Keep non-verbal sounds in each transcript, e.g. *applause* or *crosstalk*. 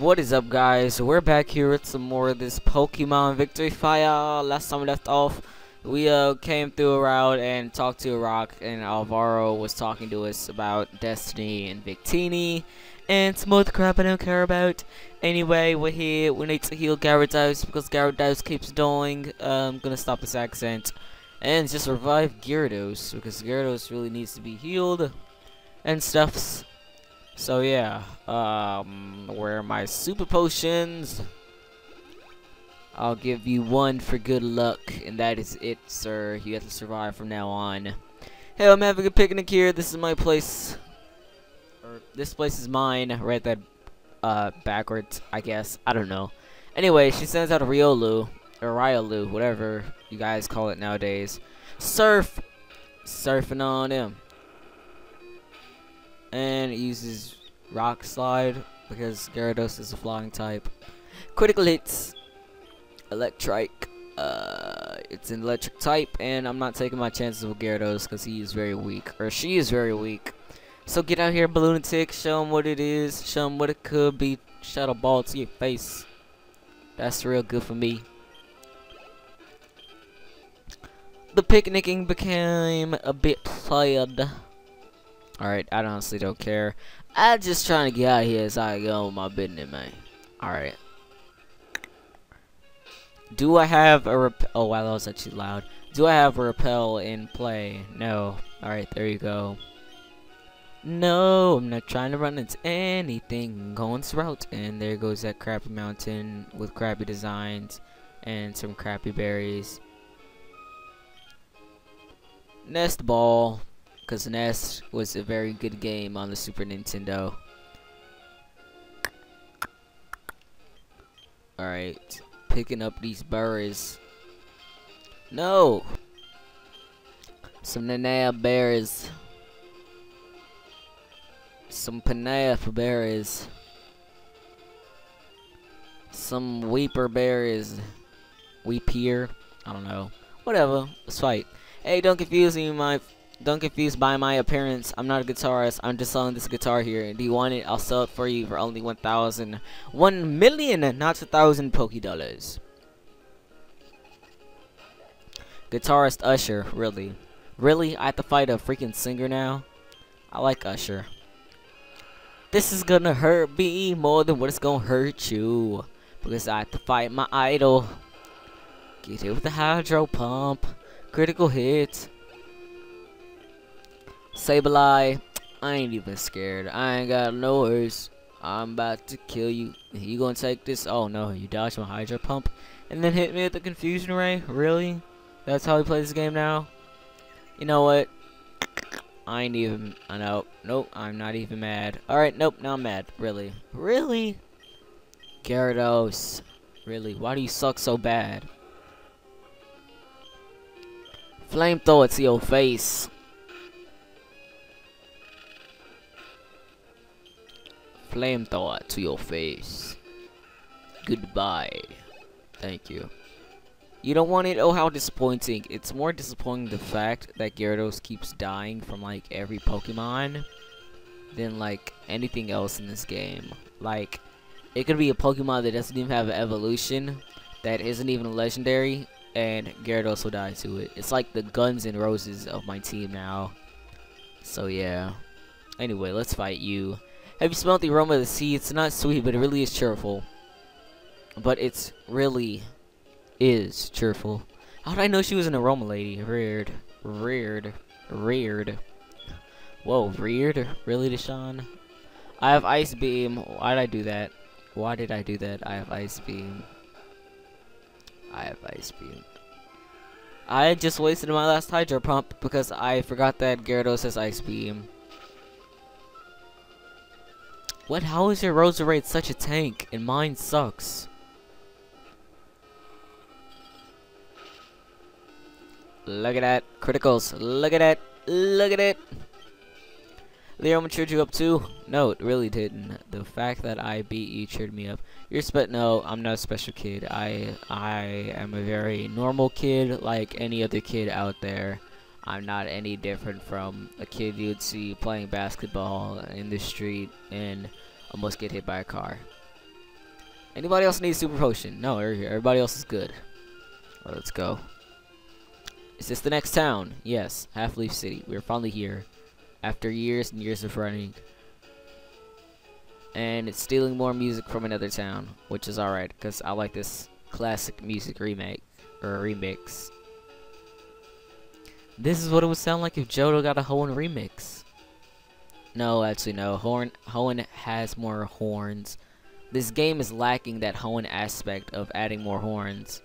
What is up guys? We're back here with some more of this Pokemon Victory Fire. Last time we left off, we uh came through a route and talked to a rock and Alvaro was talking to us about Destiny and Victini and some other crap I don't care about. Anyway, we're here, we need to heal Gyarados because Gyarados keeps dying. Uh, I'm gonna stop this accent. And just revive Gyarados because Gyarados really needs to be healed and stuffs. So yeah, um, where are my super potions? I'll give you one for good luck, and that is it, sir. You have to survive from now on. Hey, I'm having a picnic here. This is my place. Or this place is mine. Right that, uh, backwards, I guess. I don't know. Anyway, she sends out Riolu, or Riolu, whatever you guys call it nowadays. Surf, surfing on him and uses Rock Slide because Gyarados is a flying type. Critical hits, Electrike. Uh, it's an electric type, and I'm not taking my chances with Gyarados because he is very weak, or she is very weak. So get out here, Balloontic, show him what it is, show him what it could be, a ball to your face. That's real good for me. The picnicking became a bit tired. Alright, I honestly don't care. I'm just trying to get out of here as I go with my business, man. Alright. Do I have a rep- Oh, wow, that was actually loud. Do I have a repel in play? No. Alright, there you go. No, I'm not trying to run into anything. Going route. And there goes that crappy mountain with crappy designs and some crappy berries. Nest ball because Nest was a very good game on the Super Nintendo. Alright, picking up these berries. No! Some Nanea berries. Some Panea for berries. Some Weeper berries. Weepier. I don't know. Whatever. Let's fight. Hey, don't confuse me, my don't confuse by my appearance. I'm not a guitarist. I'm just selling this guitar here. Do you want it? I'll sell it for you for only 1,000. 1 million, not a thousand Poke Dollars. Guitarist Usher, really. Really? I have to fight a freaking singer now? I like Usher. This is gonna hurt me more than what it's gonna hurt you. Because I have to fight my idol. Get hit with the hydro pump. Critical hit. Sableye, I ain't even scared. I ain't got no worries. I'm about to kill you. You gonna take this? Oh no, you dodged my Hydro Pump and then hit me with the Confusion Ray? Really? That's how he plays this game now? You know what? I ain't even, I know. Nope, I'm not even mad. Alright, nope, now I'm mad. Really? Really? Gyarados. Really? Why do you suck so bad? Flamethrower to your face. Flamethrower to your face. Goodbye. Thank you. You don't want it? Oh, how disappointing. It's more disappointing the fact that Gyarados keeps dying from, like, every Pokemon than, like, anything else in this game. Like, it could be a Pokemon that doesn't even have an evolution, that isn't even a legendary, and Gyarados will die to it. It's like the Guns and Roses of my team now. So, yeah. Anyway, let's fight you. Have you smelled the aroma of the sea? It's not sweet, but it really is cheerful. But it's really is cheerful. How did I know she was an aroma lady? Reared. Reared. Reared. Whoa, reared? Really, Deshaun? I have Ice Beam. Why did I do that? Why did I do that? I have Ice Beam. I have Ice Beam. I just wasted my last Hydro Pump because I forgot that Gyarados has Ice Beam. What? How is your Roserade such a tank and mine sucks? Look at that. Criticals. Look at that. Look at it. Leo cheered you up too? No, it really didn't. The fact that I beat you cheered me up. You're spe- no, I'm not a special kid. I I am a very normal kid like any other kid out there. I'm not any different from a kid you'd see playing basketball in the street and almost get hit by a car. Anybody else need super potion? No, everybody else is good. Let's go. Is this the next town? Yes, Half Leaf City. We're finally here. After years and years of running. And it's stealing more music from another town, which is alright, because I like this classic music remake, or remix. This is what it would sound like if Johto got a Hoenn remix. No, actually no. Horn Hoenn has more horns. This game is lacking that Hoenn aspect of adding more horns.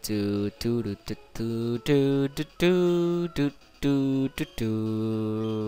do do do do do do do do do do do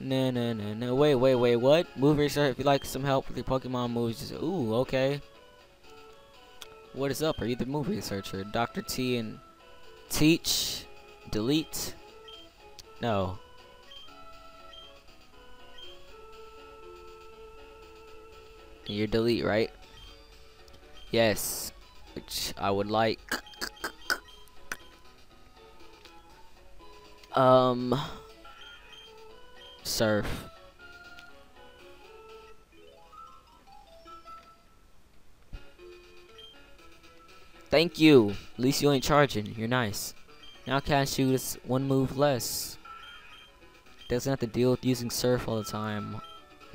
no, no, no, no. Wait, wait, wait. What? Move research. If you like some help with your Pokemon moves, just ooh, okay. What is up? Are you the move researcher? Dr. T and teach, delete. No. You're delete, right? Yes. Which I would like. Um surf. Thank you. At least you ain't charging. You're nice. Now Cashew is one move less. Doesn't have to deal with using surf all the time.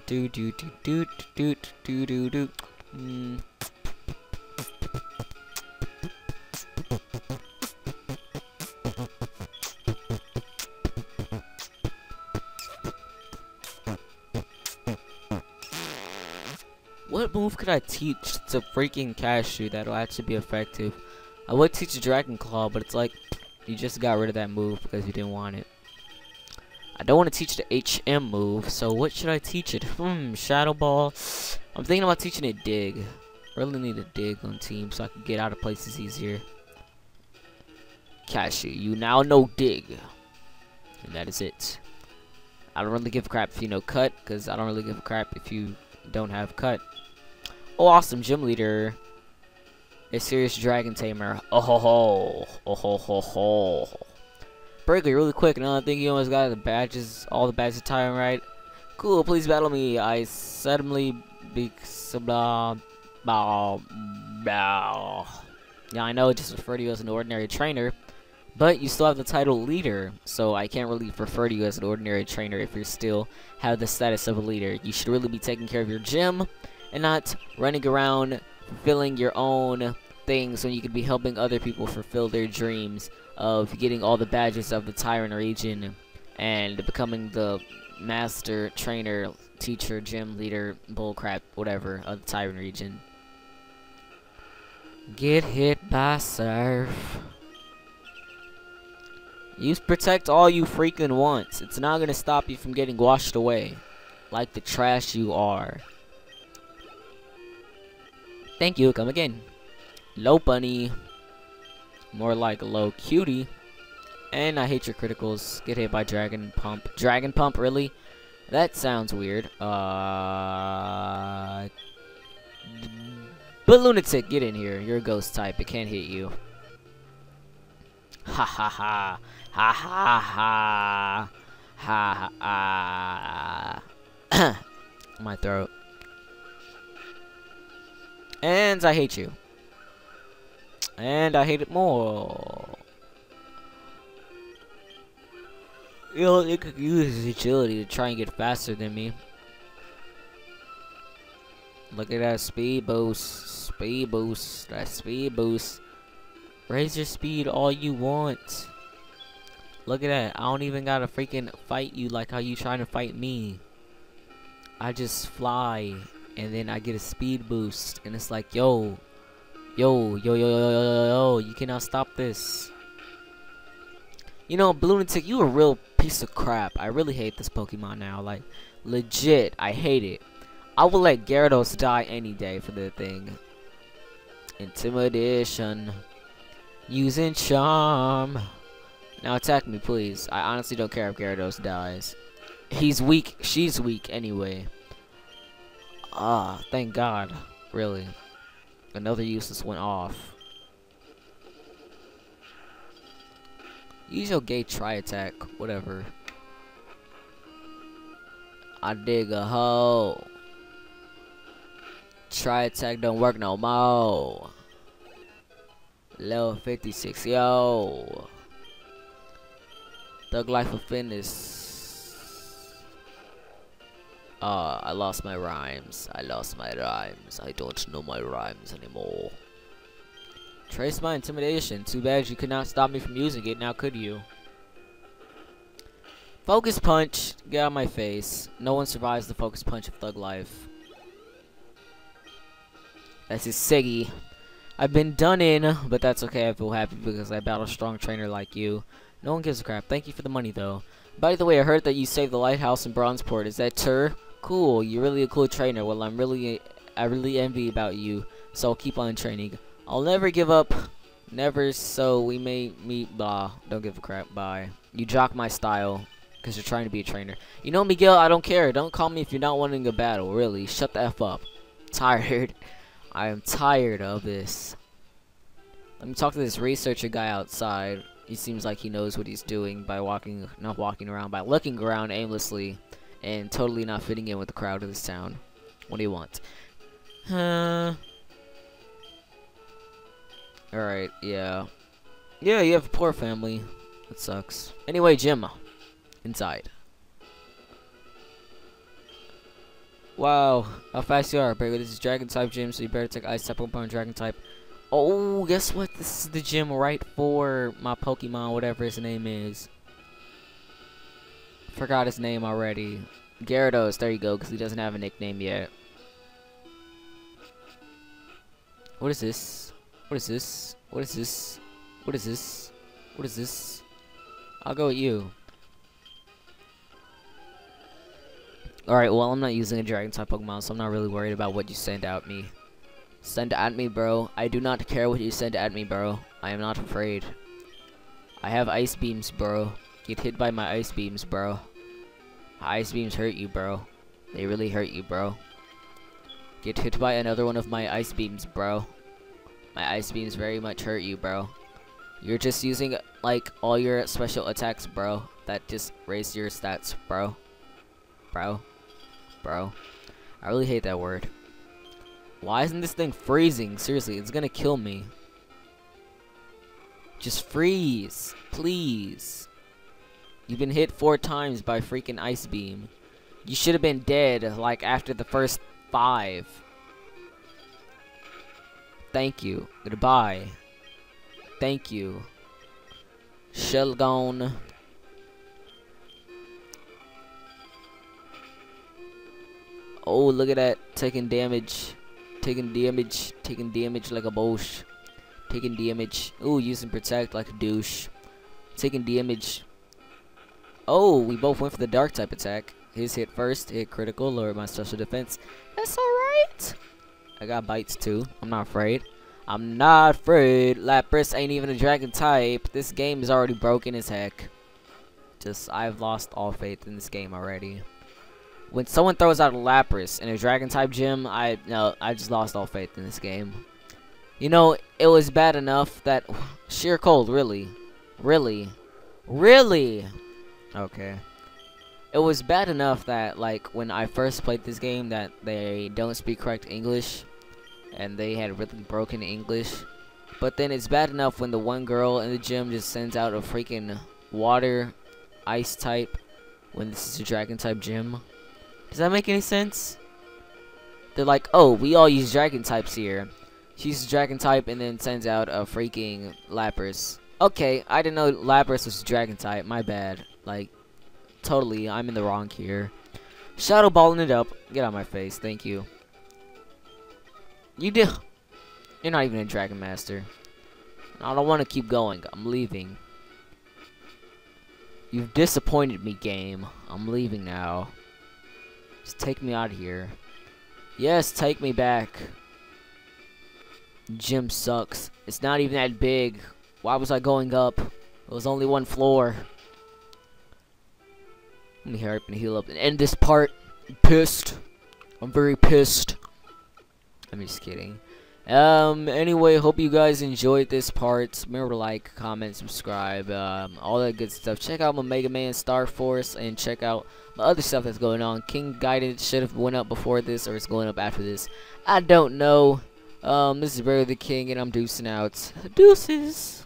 Do do do do do do do do. Mm. What move could I teach to freaking Cashew that'll actually be effective? I would teach a Dragon Claw, but it's like, you just got rid of that move because you didn't want it. I don't want to teach the HM move, so what should I teach it? Hmm, Shadow Ball. I'm thinking about teaching it Dig. Really need a Dig on team so I can get out of places easier. Cashew, you now know Dig. And that is it. I don't really give a crap if you know Cut, because I don't really give a crap if you don't have Cut. Oh, awesome gym leader. A serious dragon tamer. Oh ho ho. Oh ho ho ho. Berkeley, really quick. Now I think you almost got the badges, all the badges time right. Cool, please battle me. I suddenly be blah blah blah. Yeah, I know, just refer to you as an ordinary trainer, but you still have the title leader, so I can't really refer to you as an ordinary trainer if you still have the status of a leader. You should really be taking care of your gym and not running around fulfilling your own things when you could be helping other people fulfill their dreams of getting all the badges of the Tyron region and becoming the master, trainer, teacher, gym leader, bullcrap, whatever, of the Tyron region. Get hit by surf. Use protect all you freaking want. It's not gonna stop you from getting washed away. Like the trash you are. Thank you, come again. Low bunny. More like low cutie. And I hate your criticals. Get hit by Dragon Pump. Dragon Pump, really? That sounds weird. Uh... But Lunatic, get in here. You're a ghost type. It can't hit you. Ha ha ha. Ha ha ha. Ha ha ha. *coughs* My throat. And I hate you. And I hate it more. You know, it could use his agility to try and get faster than me. Look at that speed boost. Speed boost. That speed boost. Raise your speed all you want. Look at that. I don't even gotta freaking fight you like how you trying to fight me. I just fly and then I get a speed boost, and it's like, yo, yo, yo, yo, yo, yo, yo, yo, you cannot stop this. You know, Bloontic, you a real piece of crap. I really hate this Pokemon now. Like, legit, I hate it. I will let Gyarados die any day for the thing. Intimidation. Using charm. Now attack me, please. I honestly don't care if Gyarados dies. He's weak. She's weak anyway. Ah, thank God. Really. Another useless went off. Use your gay Tri Attack. Whatever. I dig a hole. Tri Attack don't work no more. Level 56, yo. Thug Life of Fitness. Ah, I lost my rhymes. I lost my rhymes. I don't know my rhymes anymore. Trace my intimidation. Too bad you could not stop me from using it, now could you? Focus punch. Get out of my face. No one survives the focus punch of Thug Life. That's his Siggy. I've been done in, but that's okay. I feel happy because I battle strong trainer like you. No one gives a crap. Thank you for the money, though. By the way, I heard that you saved the lighthouse in Bronzeport. Is that true? Cool. You're really a cool trainer. Well, I'm really, I really envy about you. So I'll keep on training. I'll never give up. Never. So we may meet. Blah. Don't give a crap. Bye. You jock my style because you're trying to be a trainer. You know, Miguel. I don't care. Don't call me if you're not wanting a battle. Really. Shut the f up. *laughs* Tired. I am tired of this. Let me talk to this researcher guy outside. He seems like he knows what he's doing by walking, not walking around, by looking around aimlessly and totally not fitting in with the crowd of this town. What do you want? Huh? Alright, yeah. Yeah, you have a poor family. That sucks. Anyway, Jim. Inside. Wow, how fast you are, Bigger. This is Dragon type gym, so you better take Ice type Pokemon Dragon type. Oh, guess what? This is the gym right for my Pokemon, whatever his name is. Forgot his name already. Gyarados, there you go, because he doesn't have a nickname yet. What is this? What is this? What is this? What is this? What is this? I'll go with you. Alright, well, I'm not using a Dragon type Pokemon, so I'm not really worried about what you send at me. Send at me, bro. I do not care what you send at me, bro. I am not afraid. I have ice beams, bro. Get hit by my ice beams, bro. Ice beams hurt you, bro. They really hurt you, bro. Get hit by another one of my ice beams, bro. My ice beams very much hurt you, bro. You're just using, like, all your special attacks, bro. That just raise your stats, bro. Bro bro. I really hate that word. Why isn't this thing freezing? Seriously, it's gonna kill me. Just freeze, please. You've been hit four times by freaking Ice Beam. You should have been dead, like, after the first five. Thank you. Goodbye. Thank you. Shelgon. Oh, look at that. Taking damage. Taking damage. Taking damage like a bosh. Taking damage. Oh, using protect like a douche. Taking damage. Oh, we both went for the dark type attack. His hit first, hit critical, lowered my special defense. That's alright. I got bites too. I'm not afraid. I'm not afraid. Lapras ain't even a dragon type. This game is already broken as heck. Just, I've lost all faith in this game already when someone throws out a Lapras in a Dragon type gym, I no, I just lost all faith in this game. You know, it was bad enough that *sighs* sheer cold, really, really, really. Okay. It was bad enough that like when I first played this game that they don't speak correct English and they had really broken English. But then it's bad enough when the one girl in the gym just sends out a freaking water ice type when this is a dragon type gym. Does that make any sense? They're like, oh, we all use dragon types here. She uses dragon type and then sends out a freaking Lapras. Okay, I didn't know Lapras was dragon type. My bad. Like, totally, I'm in the wrong here. Shadow balling it up. Get out of my face. Thank you. You do. You're not even a Dragon Master. I don't want to keep going. I'm leaving. You've disappointed me, game. I'm leaving now. Just take me out of here. Yes, take me back. Gym sucks. It's not even that big. Why was I going up? It was only one floor. Let me hurry up and heal up and end this part. I'm pissed. I'm very pissed. I'm just kidding. Um, anyway, hope you guys enjoyed this part. Remember to like, comment, subscribe, um, all that good stuff. Check out my Mega Man Star Force and check out my other stuff that's going on. King Gaiden should have went up before this or it's going up after this. I don't know. Um, this is Barry the King and I'm deucing out. Deuces!